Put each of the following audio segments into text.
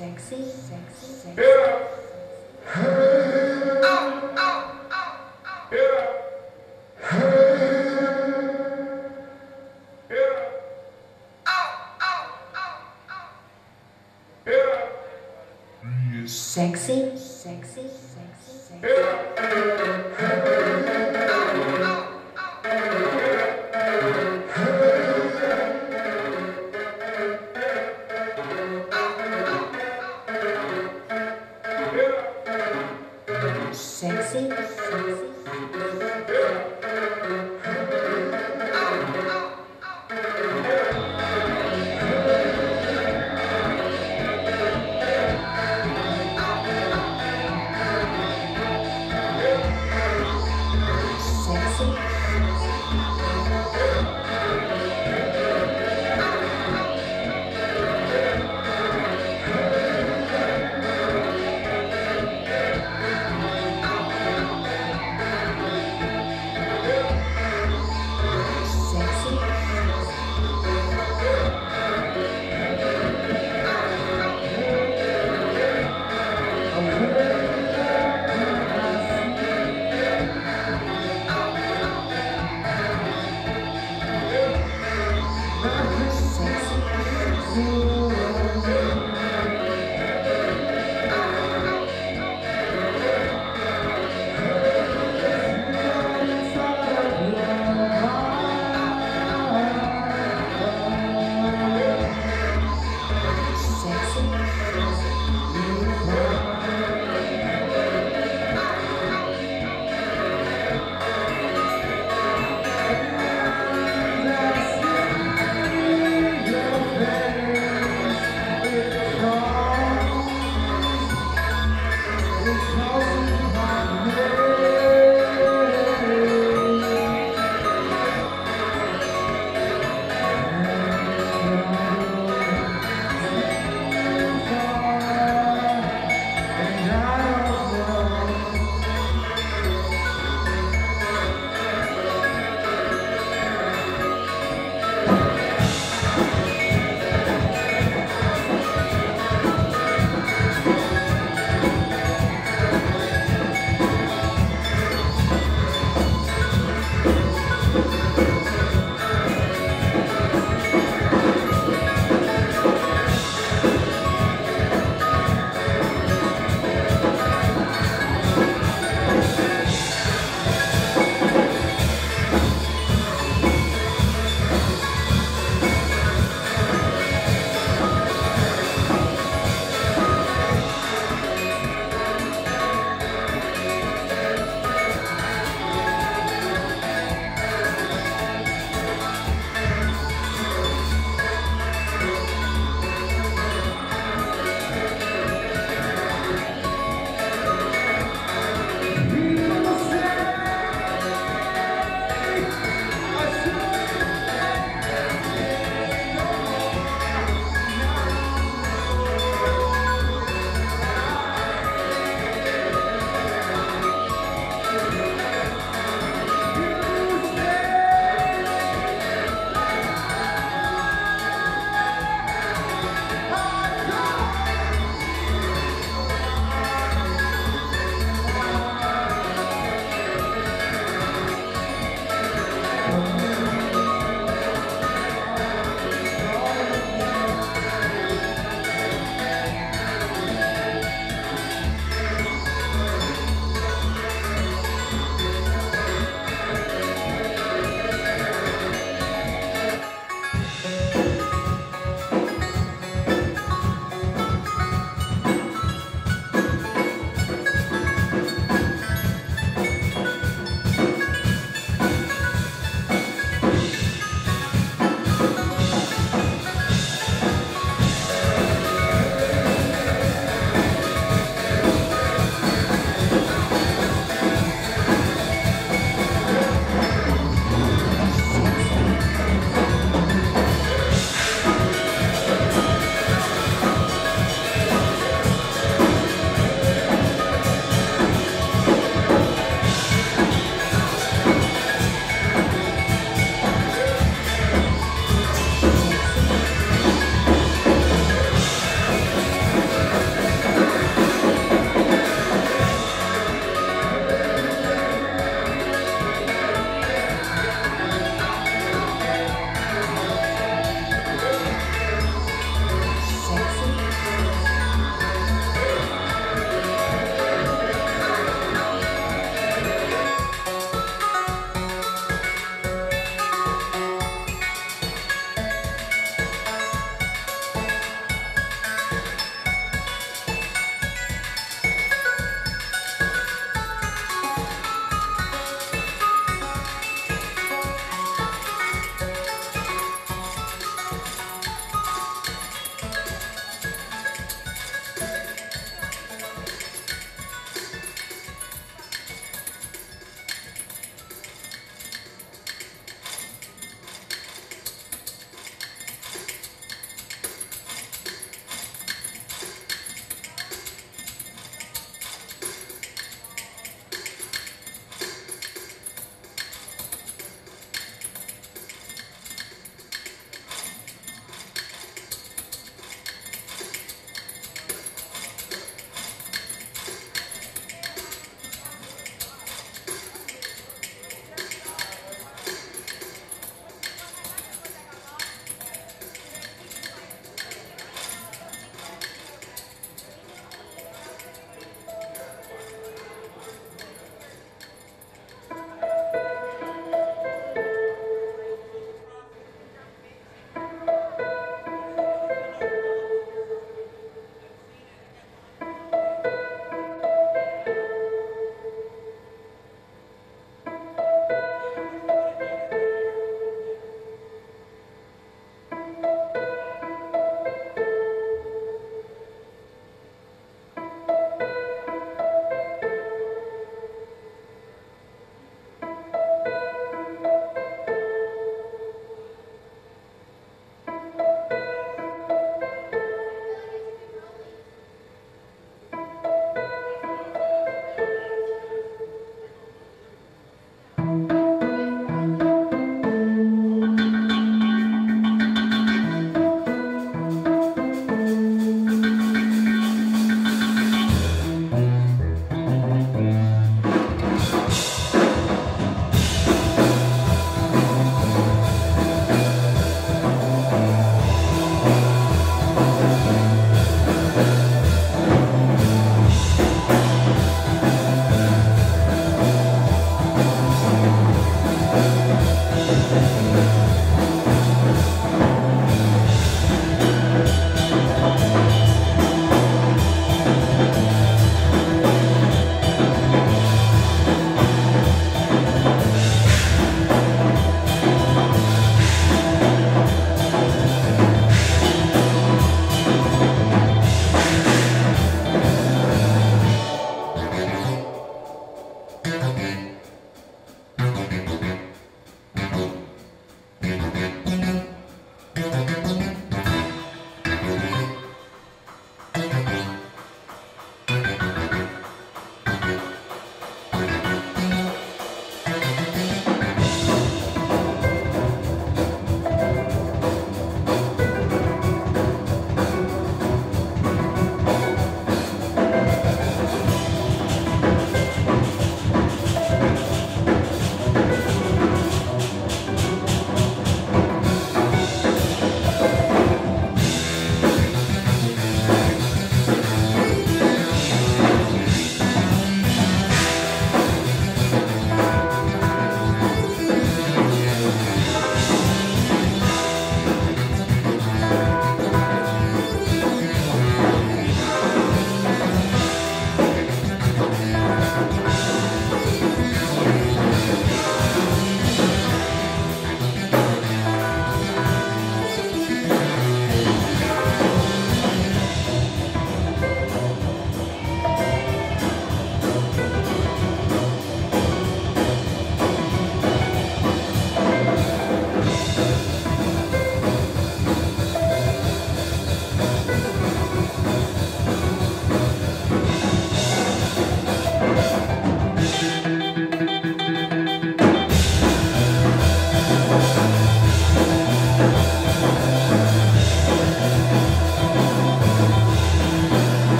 Sexy, sexy, sexy. Sexy,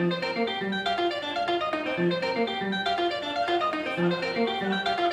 Thank you.